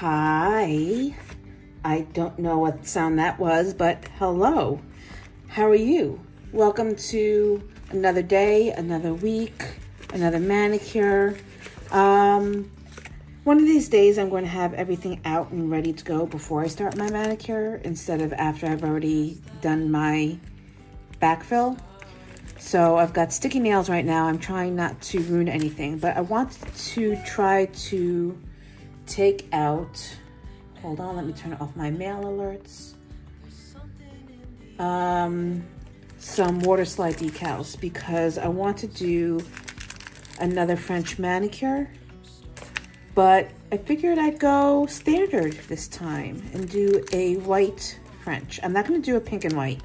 Hi. I don't know what sound that was, but hello. How are you? Welcome to another day, another week, another manicure. Um, one of these days I'm going to have everything out and ready to go before I start my manicure instead of after I've already done my backfill. So I've got sticky nails right now. I'm trying not to ruin anything, but I want to try to take out, hold on, let me turn off my mail alerts. Um, some water slide decals because I want to do another French manicure, but I figured I'd go standard this time and do a white French. I'm not gonna do a pink and white.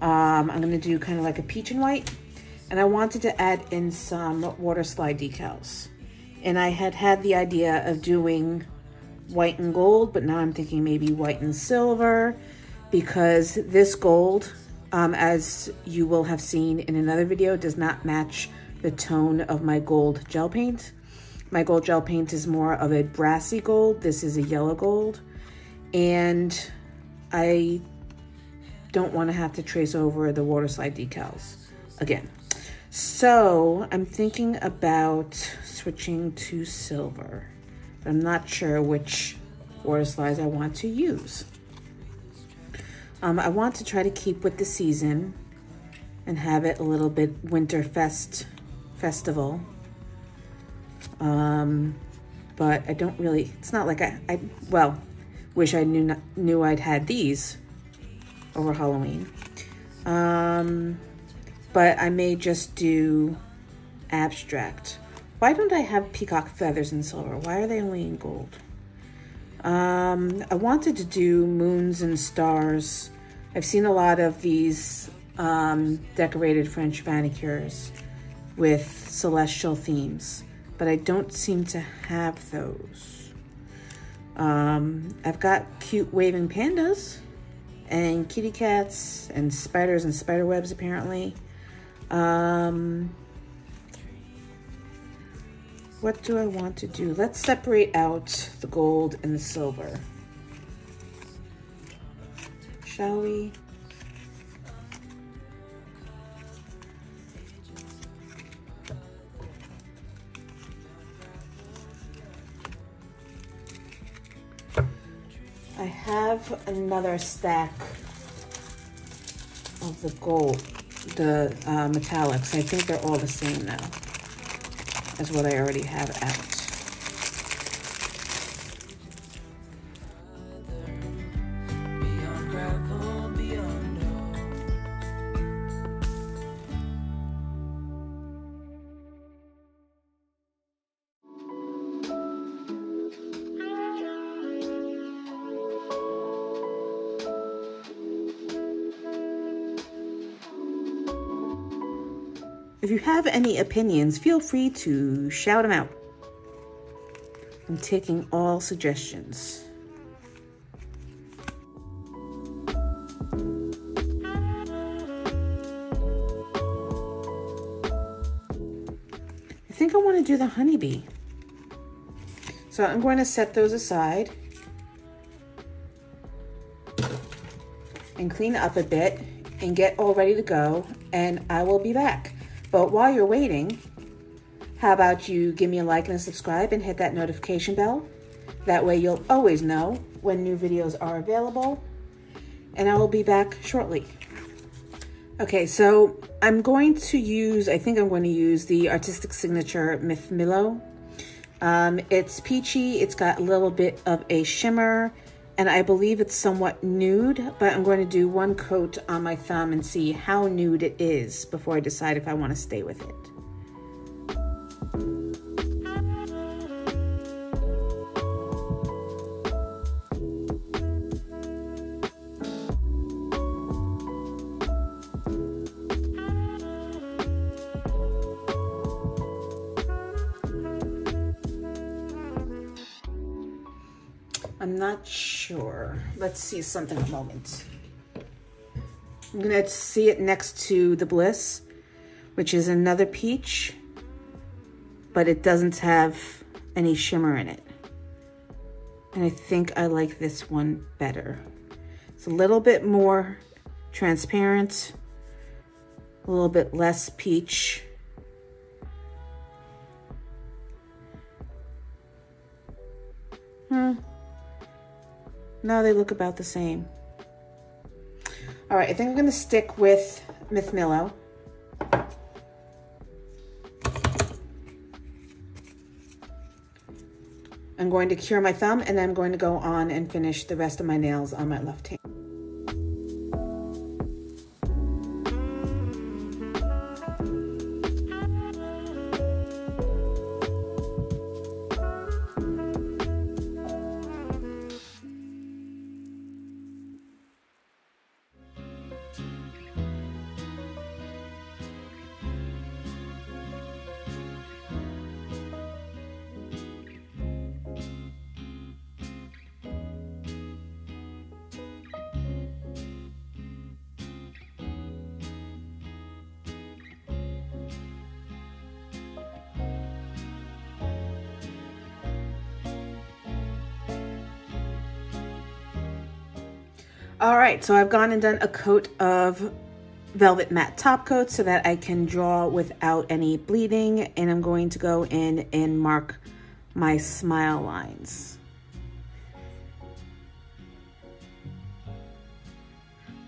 Um, I'm gonna do kind of like a peach and white. And I wanted to add in some water slide decals. And I had had the idea of doing white and gold, but now I'm thinking maybe white and silver because this gold, um, as you will have seen in another video, does not match the tone of my gold gel paint. My gold gel paint is more of a brassy gold. This is a yellow gold. And I don't want to have to trace over the water slide decals again. So I'm thinking about switching to silver. But I'm not sure which water slides I want to use. Um, I want to try to keep with the season and have it a little bit winter fest festival. Um, but I don't really, it's not like I, I well, wish I knew, knew I'd had these over Halloween. Um, but I may just do abstract. Why don't I have peacock feathers in silver? Why are they only in gold? Um, I wanted to do moons and stars. I've seen a lot of these um, decorated French manicures with celestial themes, but I don't seem to have those. Um, I've got cute waving pandas and kitty cats and spiders and spider webs apparently. Um, what do I want to do? Let's separate out the gold and the silver. Shall we? I have another stack of the gold the uh, metallics. I think they're all the same now as what I already have out. If you have any opinions, feel free to shout them out. I'm taking all suggestions. I think I want to do the honeybee. So I'm going to set those aside and clean up a bit and get all ready to go and I will be back. But while you're waiting, how about you give me a like and a subscribe and hit that notification bell? That way you'll always know when new videos are available. And I will be back shortly. Okay, so I'm going to use, I think I'm going to use the Artistic Signature Mithmillo. Um, it's peachy, it's got a little bit of a shimmer, and I believe it's somewhat nude, but I'm going to do one coat on my thumb and see how nude it is before I decide if I want to stay with it. I'm not sure. Let's see something a moment. I'm gonna see it next to the Bliss, which is another peach, but it doesn't have any shimmer in it. And I think I like this one better. It's a little bit more transparent, a little bit less peach. Hmm. No, they look about the same. All right, I think I'm gonna stick with Mithmillo. I'm going to cure my thumb and I'm going to go on and finish the rest of my nails on my left hand. All right, so I've gone and done a coat of velvet matte top coat so that I can draw without any bleeding. And I'm going to go in and mark my smile lines.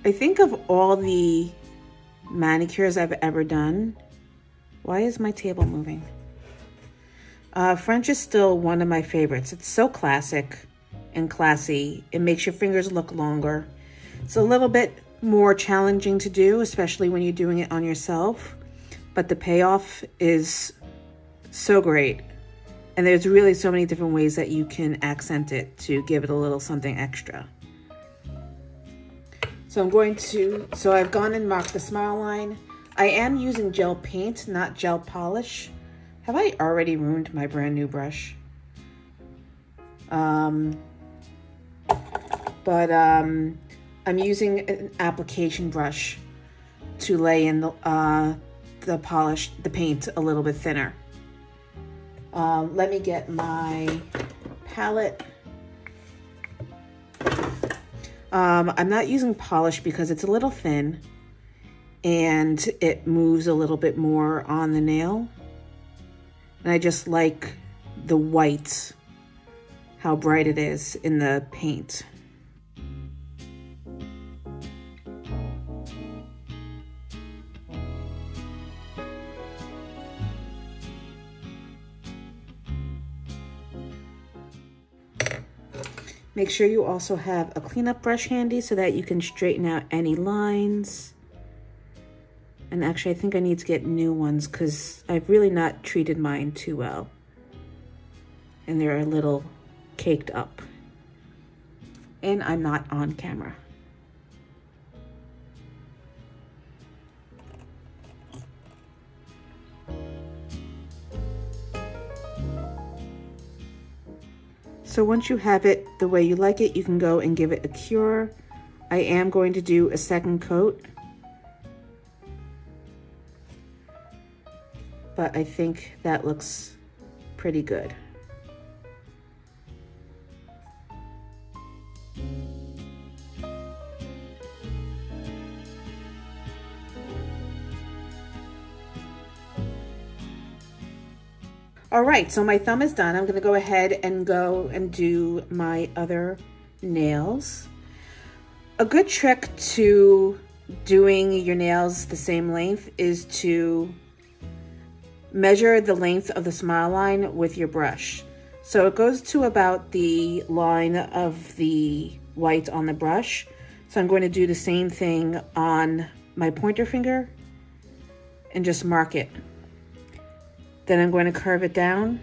I think of all the manicures I've ever done, why is my table moving? Uh, French is still one of my favorites. It's so classic and classy. It makes your fingers look longer. It's a little bit more challenging to do, especially when you're doing it on yourself, but the payoff is so great. And there's really so many different ways that you can accent it to give it a little something extra. So I'm going to, so I've gone and marked the smile line. I am using gel paint, not gel polish. Have I already ruined my brand new brush? Um, but um, I'm using an application brush to lay in the, uh, the polish, the paint a little bit thinner. Um, let me get my palette. Um, I'm not using polish because it's a little thin and it moves a little bit more on the nail. And I just like the white, how bright it is in the paint. Make sure you also have a cleanup brush handy so that you can straighten out any lines. And actually, I think I need to get new ones because I've really not treated mine too well. And they're a little caked up. And I'm not on camera. So once you have it the way you like it, you can go and give it a cure. I am going to do a second coat. But I think that looks pretty good. All right, so my thumb is done. I'm gonna go ahead and go and do my other nails. A good trick to doing your nails the same length is to measure the length of the smile line with your brush. So it goes to about the line of the white on the brush. So I'm going to do the same thing on my pointer finger and just mark it. Then I'm going to curve it down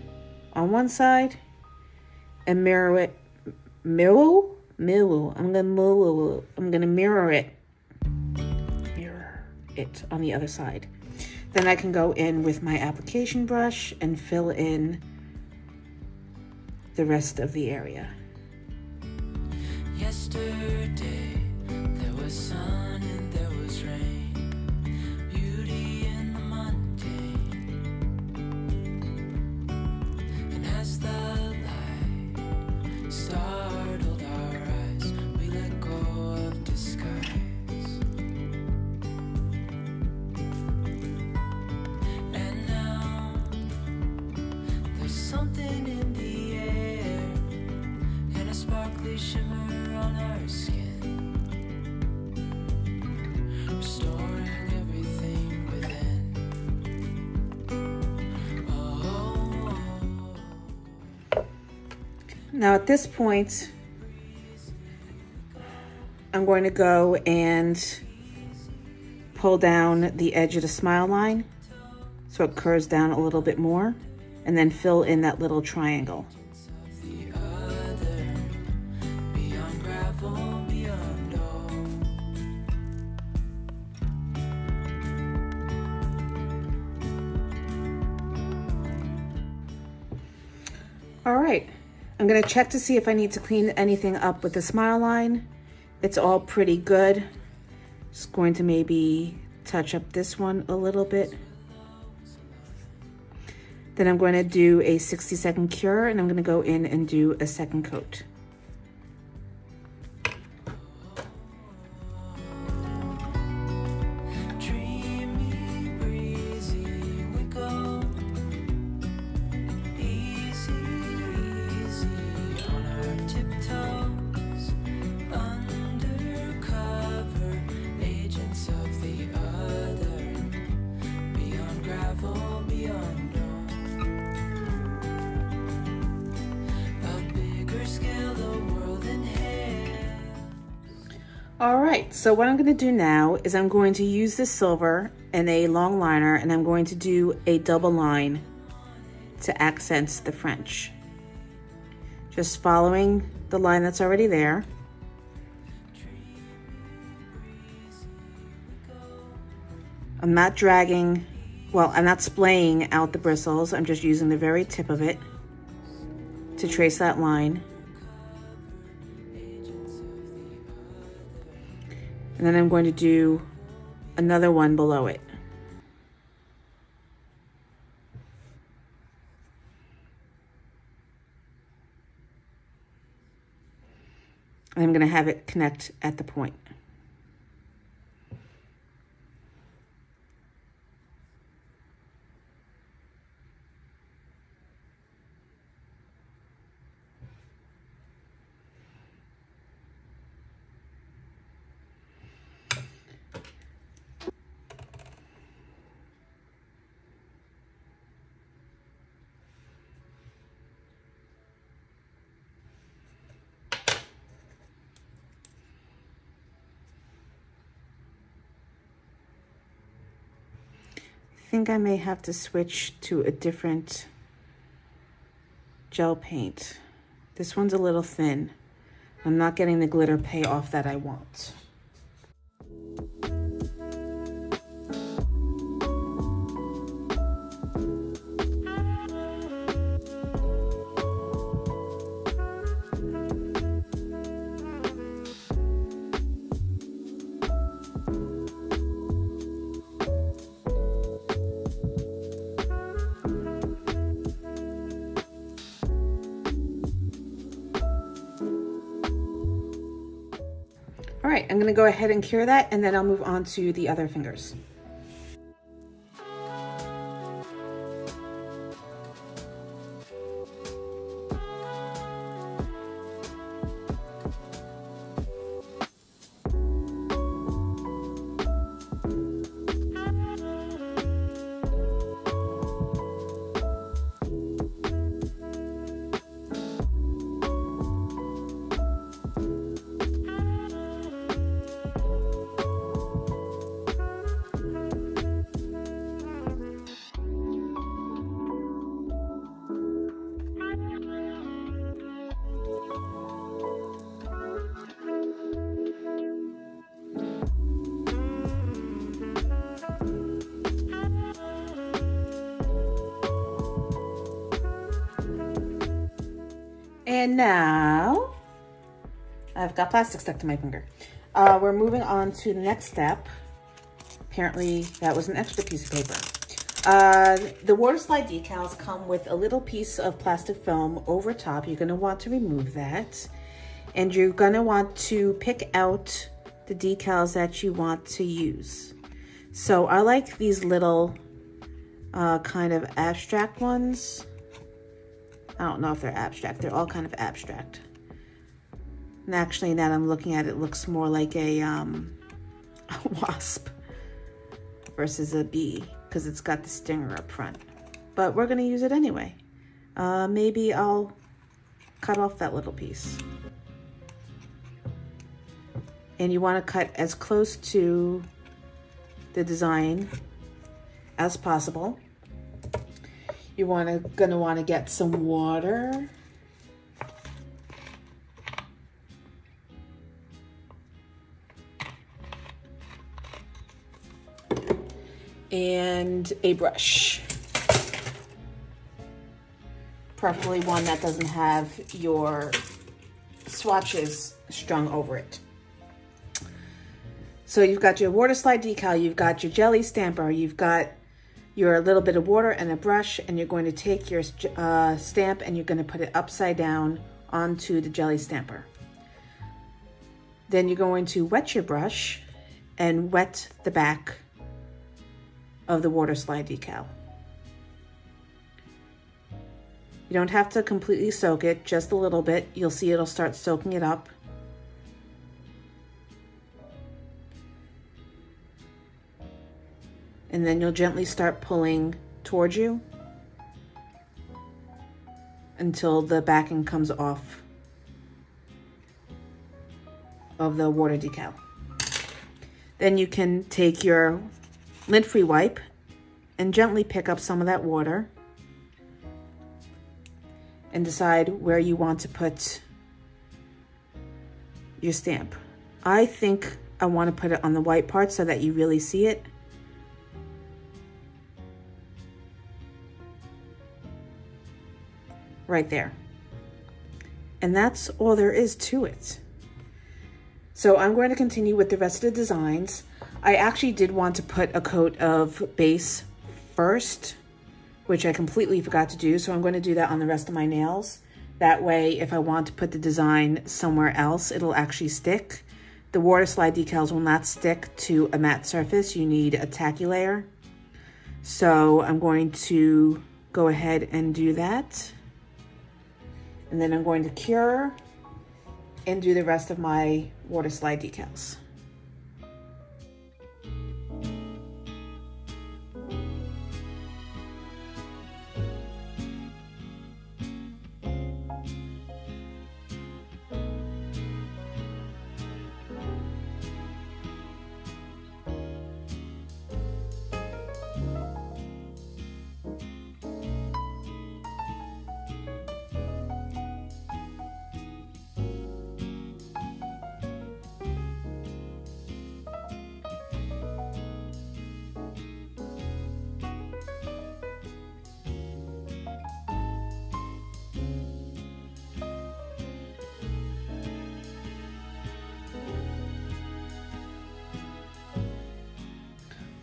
on one side and mirror it. Mirror? Mirror. I'm gonna mirror. I'm gonna mirror it. Mirror it on the other side. Then I can go in with my application brush and fill in the rest of the area. Yesterday there was sun and there was rain. Mundane. Now at this point, I'm going to go and pull down the edge of the smile line so it curves down a little bit more and then fill in that little triangle. All right, I'm gonna check to see if I need to clean anything up with the smile line. It's all pretty good. Just going to maybe touch up this one a little bit. Then I'm going to do a 60 second cure and I'm gonna go in and do a second coat. All right, so what I'm gonna do now is I'm going to use this silver and a long liner and I'm going to do a double line to accent the French. Just following the line that's already there. I'm not dragging, well, I'm not splaying out the bristles. I'm just using the very tip of it to trace that line. And then I'm going to do another one below it. I'm going to have it connect at the point. Think I may have to switch to a different gel paint. This one's a little thin. I'm not getting the glitter payoff that I want. All right, I'm gonna go ahead and cure that and then I'll move on to the other fingers. Now, I've got plastic stuck to my finger. Uh, we're moving on to the next step. Apparently, that was an extra piece of paper. Uh, the water slide decals come with a little piece of plastic film over top. You're gonna want to remove that. And you're gonna want to pick out the decals that you want to use. So I like these little uh, kind of abstract ones. I don't know if they're abstract. They're all kind of abstract. And actually, now that I'm looking at it, it looks more like a, um, a wasp versus a bee because it's got the stinger up front. But we're going to use it anyway. Uh, maybe I'll cut off that little piece. And you want to cut as close to the design as possible. You want to gonna want to get some water. And a brush. Preferably one that doesn't have your swatches strung over it. So you've got your water slide decal, you've got your jelly stamper, you've got your little bit of water and a brush, and you're going to take your uh, stamp and you're going to put it upside down onto the jelly stamper. Then you're going to wet your brush and wet the back of the water slide decal. You don't have to completely soak it, just a little bit. You'll see it'll start soaking it up. And then you'll gently start pulling towards you until the backing comes off of the water decal. Then you can take your lint-free wipe and gently pick up some of that water and decide where you want to put your stamp. I think I want to put it on the white part so that you really see it. Right there. And that's all there is to it. So I'm going to continue with the rest of the designs. I actually did want to put a coat of base first, which I completely forgot to do. So I'm going to do that on the rest of my nails. That way, if I want to put the design somewhere else, it'll actually stick. The water slide decals will not stick to a matte surface. You need a tacky layer. So I'm going to go ahead and do that. And then I'm going to cure and do the rest of my water slide decals.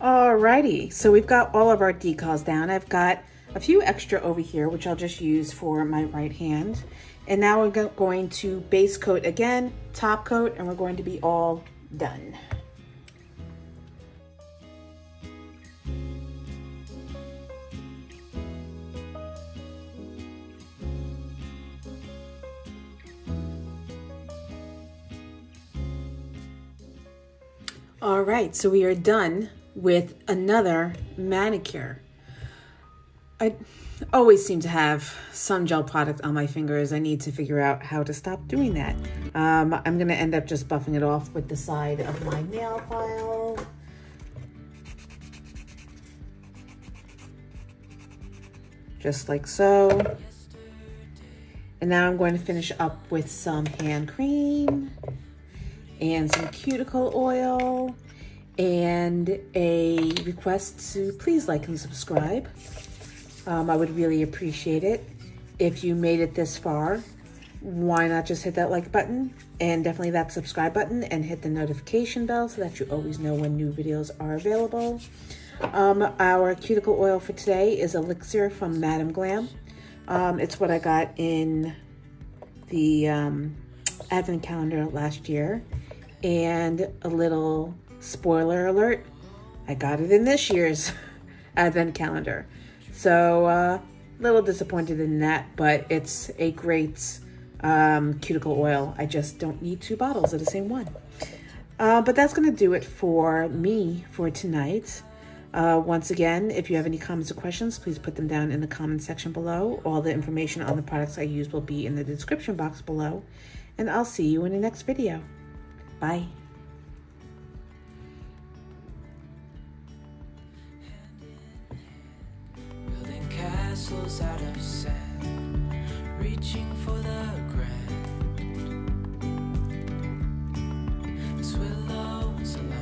Alrighty, so we've got all of our decals down. I've got a few extra over here, which I'll just use for my right hand. And now we're going to base coat again, top coat, and we're going to be all done. All right, so we are done with another manicure. I always seem to have some gel product on my fingers. I need to figure out how to stop doing that. Um, I'm gonna end up just buffing it off with the side of my nail file. Just like so. And now I'm going to finish up with some hand cream and some cuticle oil and a request to please like and subscribe. Um, I would really appreciate it. If you made it this far, why not just hit that like button and definitely that subscribe button and hit the notification bell so that you always know when new videos are available. Um, our cuticle oil for today is Elixir from Madam Glam. Um, it's what I got in the um, advent calendar last year and a little spoiler alert, I got it in this year's advent calendar. So uh, little disappointed in that, but it's a great um, cuticle oil. I just don't need two bottles of the same one. Uh, but that's going to do it for me for tonight. Uh, once again, if you have any comments or questions, please put them down in the comment section below. All the information on the products I use will be in the description box below. And I'll see you in the next video. Bye. out of sand, reaching for the grand. This alive.